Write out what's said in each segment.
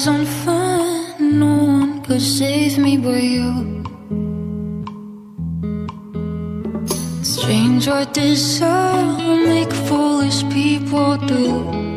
was on fire, no one could save me but you. Strange what desire will make foolish people do.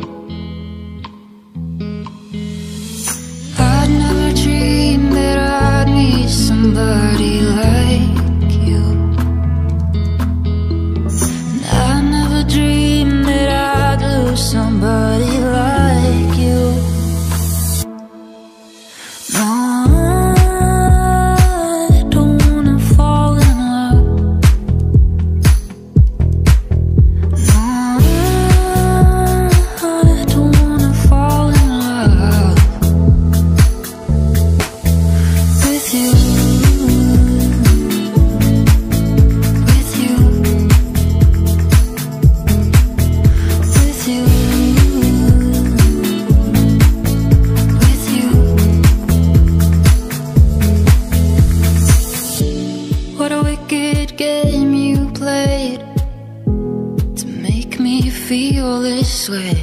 Feel this way.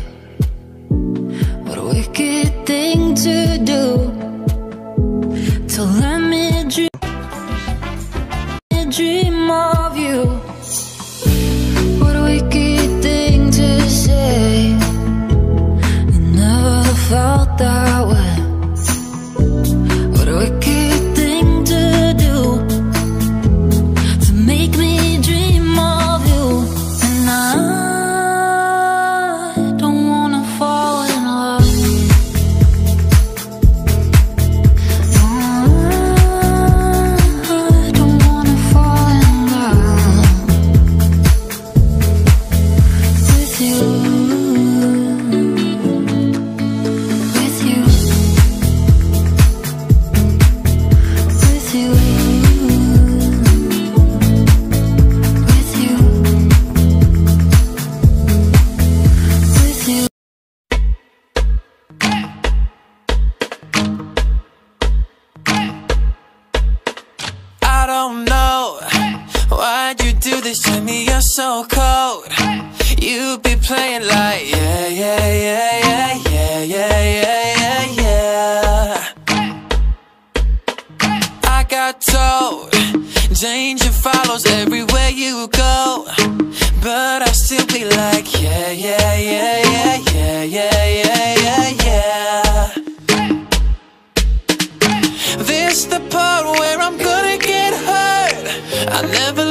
What a wicked thing to do to let this to me. You're so cold. You be playing like yeah, yeah, yeah, yeah, yeah, yeah, yeah, yeah, yeah. I got told danger follows everywhere you go, but I still be like yeah, yeah, yeah, yeah, yeah, yeah, yeah, yeah, yeah. This the part where I'm gonna get hurt. I never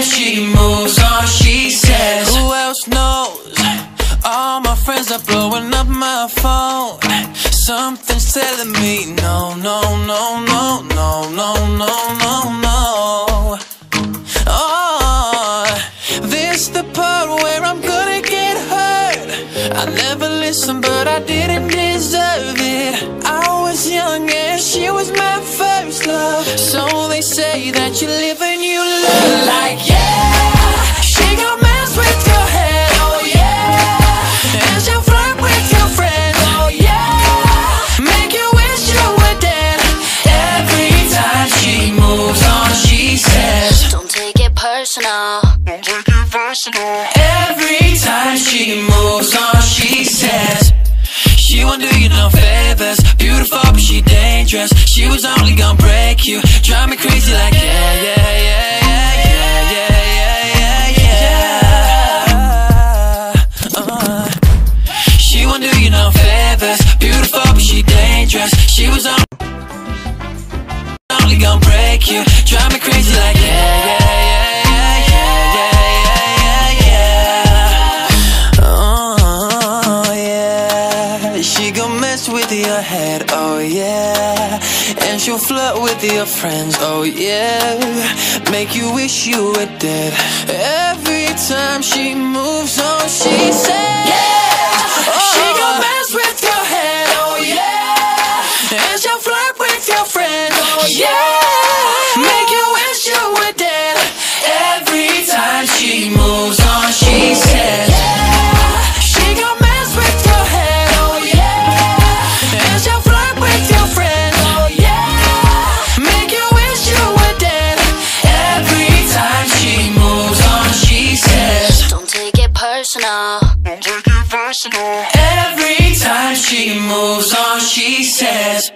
time she moves on, she says Who else knows? All my friends are blowing up my phone Something's telling me no, no, no, no, no, no, no they say that you live and you learn. Like yeah, she gon' mess with your head. Oh yeah, and she'll flirt with your friends. Oh yeah, make you wish you were dead. Every time she moves on, she says. Don't take it personal. Every time she moves on, she won't do you no favors. Beautiful, but she dangerous. She was only gonna break you, drive me crazy like yeah, yeah, yeah, yeah, yeah, yeah, yeah, yeah. Uh. She won't do you no favors. Beautiful, but she dangerous. She was only gonna break you, drive me crazy flirt with your friends, oh yeah. Make you wish you were dead. Every time she moves on, she says, Yeah. Oh. She gon' mess with your head, oh yeah. And she'll flirt with your friends, oh yeah. Make you wish you were dead. Every time she moves she moves on, she says.